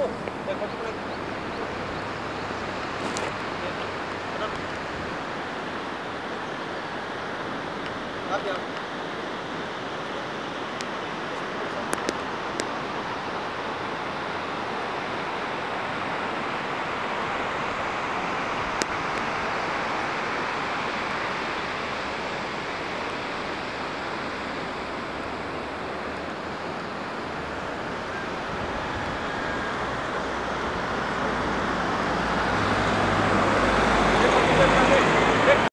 देखो देखो आप जाओ